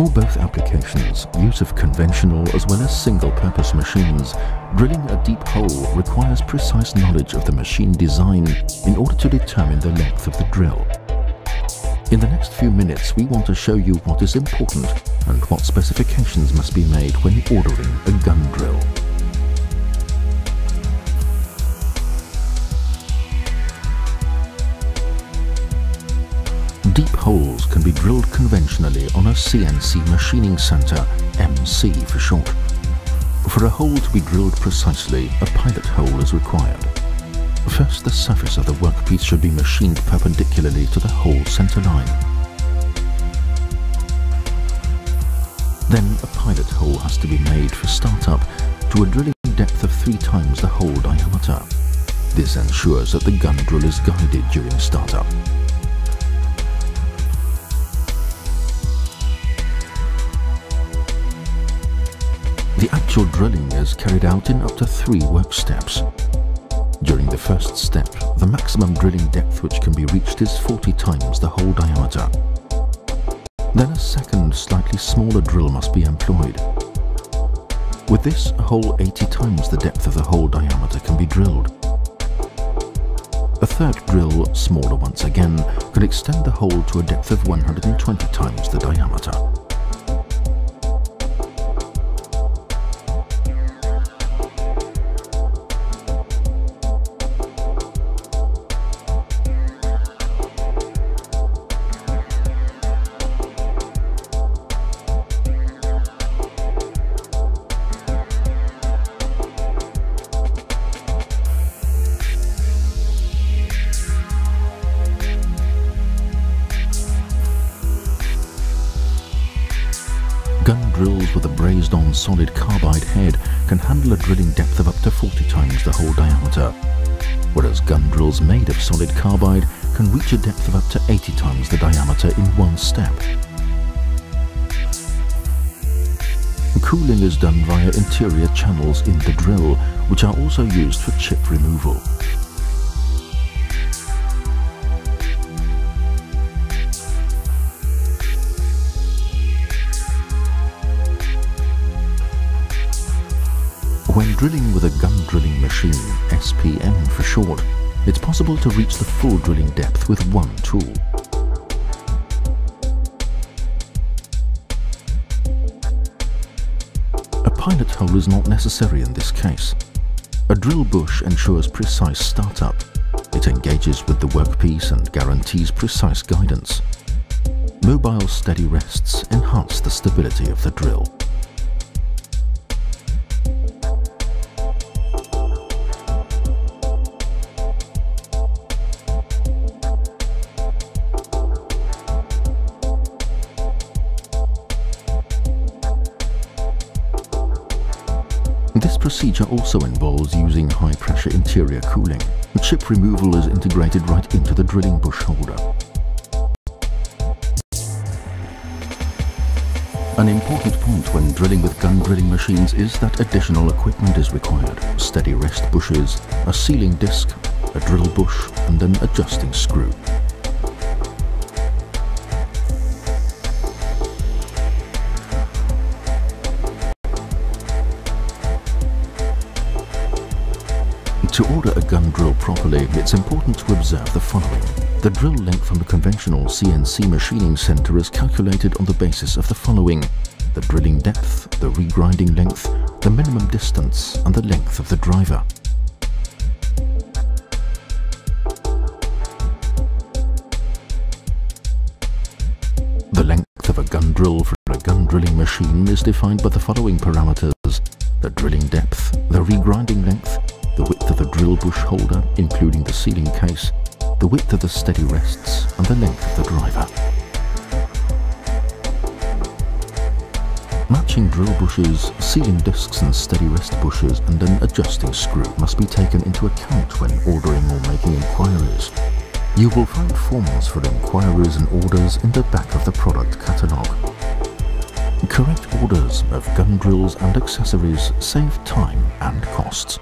For both applications, use of conventional as well as single-purpose machines, drilling a deep hole requires precise knowledge of the machine design in order to determine the length of the drill. In the next few minutes, we want to show you what is important and what specifications must be made when ordering a gun drill. Drilled conventionally on a CNC machining center, MC for short. For a hole to be drilled precisely, a pilot hole is required. First, the surface of the workpiece should be machined perpendicularly to the hole center line. Then a pilot hole has to be made for startup to a drilling depth of three times the hole diameter. This ensures that the gun drill is guided during startup. The actual drilling is carried out in up to three work steps. During the first step, the maximum drilling depth which can be reached is 40 times the hole diameter. Then a second, slightly smaller drill must be employed. With this, a hole 80 times the depth of the hole diameter can be drilled. A third drill, smaller once again, can extend the hole to a depth of 120 times the diameter. Gun drills with a brazed-on solid carbide head can handle a drilling depth of up to 40 times the hole diameter, whereas gun drills made of solid carbide can reach a depth of up to 80 times the diameter in one step. Cooling is done via interior channels in the drill, which are also used for chip removal. When drilling with a gun drilling machine, SPM for short, it's possible to reach the full drilling depth with one tool. A pilot hole is not necessary in this case. A drill bush ensures precise startup. It engages with the workpiece and guarantees precise guidance. Mobile steady rests enhance the stability of the drill. This procedure also involves using high-pressure interior cooling. The Chip removal is integrated right into the drilling bush holder. An important point when drilling with gun drilling machines is that additional equipment is required. Steady rest bushes, a sealing disc, a drill bush and an adjusting screw. To order a gun drill properly, it's important to observe the following. The drill length from a conventional CNC machining center is calculated on the basis of the following. The drilling depth, the regrinding length, the minimum distance, and the length of the driver. The length of a gun drill for a gun drilling machine is defined by the following parameters. The drilling depth, the regrinding length, the width of the drill bush holder, including the sealing case, the width of the steady rests, and the length of the driver. Matching drill bushes, sealing discs and steady rest bushes and an adjusting screw must be taken into account when ordering or making inquiries. You will find forms for inquiries and orders in the back of the product catalogue. Correct orders of gun drills and accessories save time and costs.